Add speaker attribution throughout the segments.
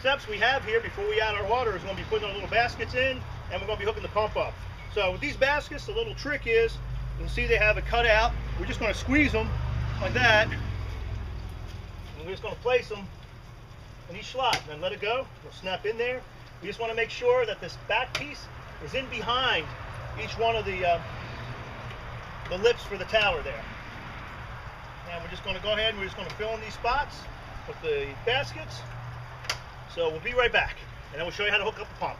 Speaker 1: steps we have here before we add our water is going to be putting our little baskets in and we're going to be hooking the pump up. So with these baskets, the little trick is, you can see they have a cut out. We're just going to squeeze them like that. And we're just going to place them in each slot and then let it go. It'll snap in there. We just want to make sure that this back piece is in behind each one of the uh, the lips for the tower there. And we're just going to go ahead and we're just going to fill in these spots with the baskets. So we'll be right back and then we'll show you how to hook up the pump.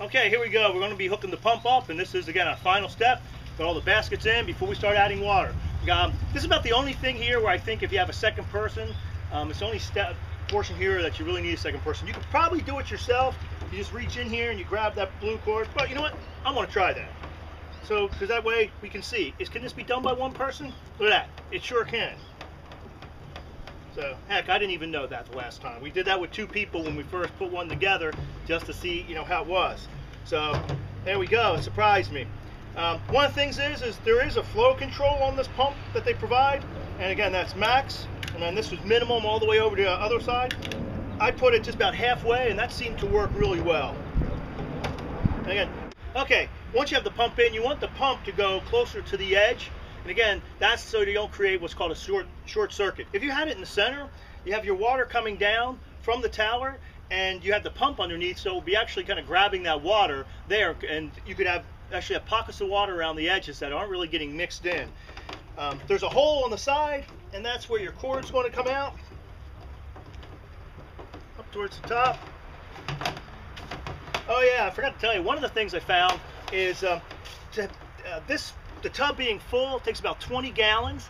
Speaker 1: Okay, here we go. We're going to be hooking the pump up and this is again our final step. Got all the baskets in before we start adding water. Um, this is about the only thing here where I think if you have a second person, um, it's the only step portion here that you really need a second person. You could probably do it yourself. You just reach in here and you grab that blue cord. But you know what? I want to try that. So, because that way we can see. Is Can this be done by one person? Look at that. It sure can. So, heck, I didn't even know that the last time. We did that with two people when we first put one together just to see, you know, how it was. So, there we go. It surprised me. Um, one of the things is, is there is a flow control on this pump that they provide. And again, that's max. And then this was minimum all the way over to the other side. I put it just about halfway and that seemed to work really well. And again, okay, once you have the pump in, you want the pump to go closer to the edge. And again, that's so you don't create what's called a short, short circuit. If you had it in the center, you have your water coming down from the tower and you have the pump underneath, so it'll be actually kind of grabbing that water there and you could have actually have pockets of water around the edges that aren't really getting mixed in. Um, there's a hole on the side, and that's where your cord's going to come out. Up towards the top. Oh yeah, I forgot to tell you, one of the things I found is um, to, uh, this, the tub being full takes about 20 gallons,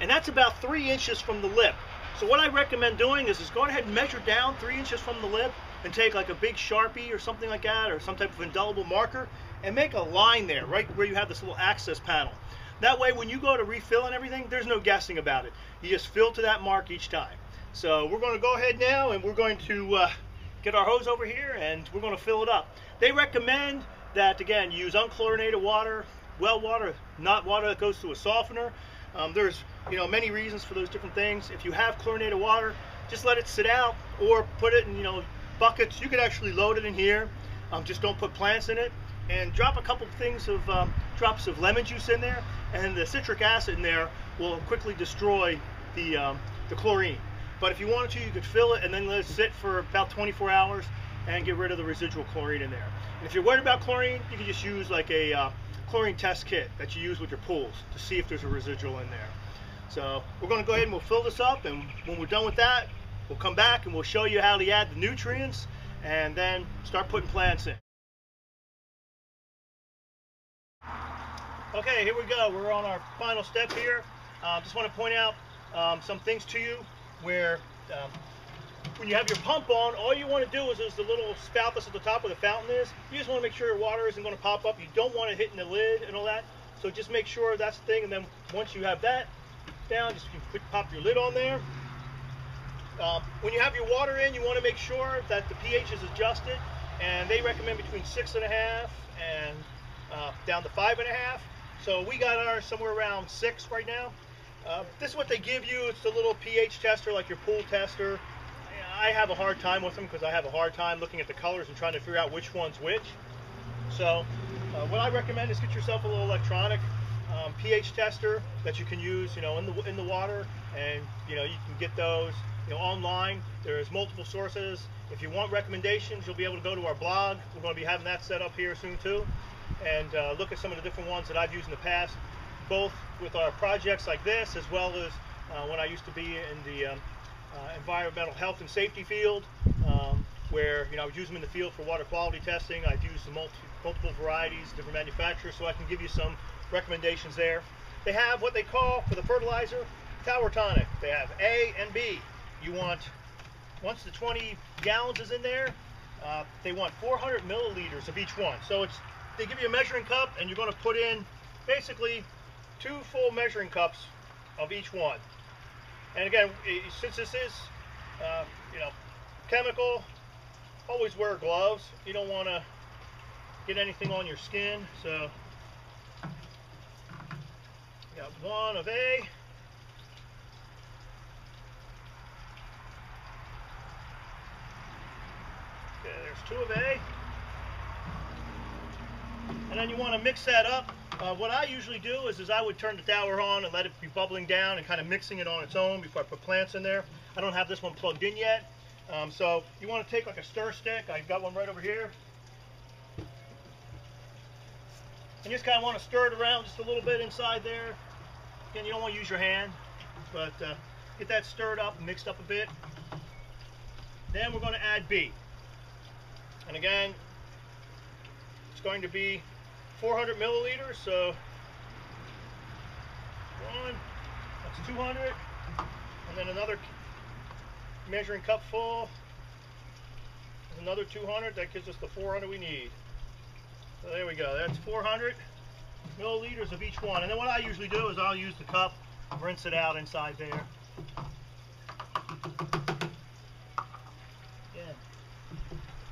Speaker 1: and that's about three inches from the lip. So what I recommend doing is, is go ahead and measure down three inches from the lip and take like a big Sharpie or something like that, or some type of indelible marker, and make a line there, right where you have this little access panel. That way, when you go to refill and everything, there's no guessing about it. You just fill to that mark each time. So we're going to go ahead now and we're going to uh, get our hose over here and we're going to fill it up. They recommend that, again, use unchlorinated water, well water, not water that goes through a softener. Um, there's you know many reasons for those different things. If you have chlorinated water, just let it sit out or put it in you know buckets. You could actually load it in here. Um, just don't put plants in it and drop a couple things of um, drops of lemon juice in there and the citric acid in there will quickly destroy the, um, the chlorine. But if you wanted to, you could fill it and then let it sit for about 24 hours and get rid of the residual chlorine in there. And if you're worried about chlorine, you can just use like a uh, chlorine test kit that you use with your pools to see if there's a residual in there. So we're going to go ahead and we'll fill this up and when we're done with that, we'll come back and we'll show you how to add the nutrients and then start putting plants in. Okay, here we go. We're on our final step here. Um, just want to point out um, some things to you where um, when you have your pump on, all you want to do is, is the little spout that's at the top of the fountain is. You just want to make sure your water isn't going to pop up. You don't want it hitting the lid and all that. So just make sure that's the thing. And then once you have that down, just you pop your lid on there. Um, when you have your water in, you want to make sure that the pH is adjusted. And they recommend between six and a half and uh, down to five and a half. So we got ours somewhere around six right now. Uh, this is what they give you. It's a little pH tester like your pool tester. I have a hard time with them because I have a hard time looking at the colors and trying to figure out which one's which. So uh, what I recommend is get yourself a little electronic um, pH tester that you can use, you know, in the in the water, and you know you can get those, you know, online. There's multiple sources. If you want recommendations, you'll be able to go to our blog. We're going to be having that set up here soon too and uh, look at some of the different ones that I've used in the past, both with our projects like this, as well as uh, when I used to be in the um, environmental health and safety field, um, where you know I would use them in the field for water quality testing. I've used multi multiple varieties, different manufacturers, so I can give you some recommendations there. They have what they call for the fertilizer tower tonic. They have A and B. You want once the 20 gallons is in there, uh, they want 400 milliliters of each one. So it's they give you a measuring cup and you're going to put in basically two full measuring cups of each one. And again, since this is, um, you know, chemical, always wear gloves. You don't want to get anything on your skin. So, got one of A. Okay, there's two of A. And then you want to mix that up uh, what I usually do is, is I would turn the tower on and let it be bubbling down and kind of mixing it on its own before I put plants in there. I don't have this one plugged in yet. Um, so you want to take like a stir stick. I've got one right over here. And just kind of want to stir it around just a little bit inside there. Again, you don't want to use your hand, but uh, get that stirred up, mixed up a bit. Then we're going to add B. And again, it's going to be 400 milliliters, so one, that's 200, and then another measuring cup full, another 200, that gives us the 400 we need. So there we go, that's 400 milliliters of each one. And then what I usually do is I'll use the cup, rinse it out inside there. Yeah.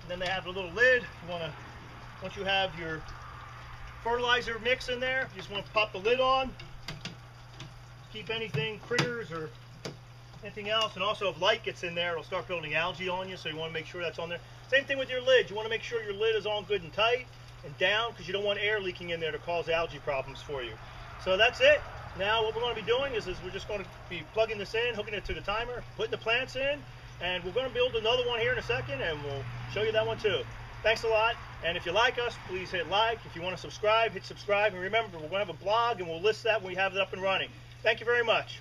Speaker 1: And then they have a little lid. You want to, once you have your fertilizer mix in there, you just want to pop the lid on. Keep anything, critters or anything else. And also if light gets in there, it'll start building algae on you, so you want to make sure that's on there. Same thing with your lid. You want to make sure your lid is all good and tight and down because you don't want air leaking in there to cause algae problems for you. So that's it. Now what we're going to be doing is, is we're just going to be plugging this in, hooking it to the timer, putting the plants in, and we're going to build another one here in a second, and we'll show you that one too. Thanks a lot, and if you like us, please hit like. If you want to subscribe, hit subscribe, and remember, we're going to have a blog, and we'll list that when we have it up and running. Thank you very much.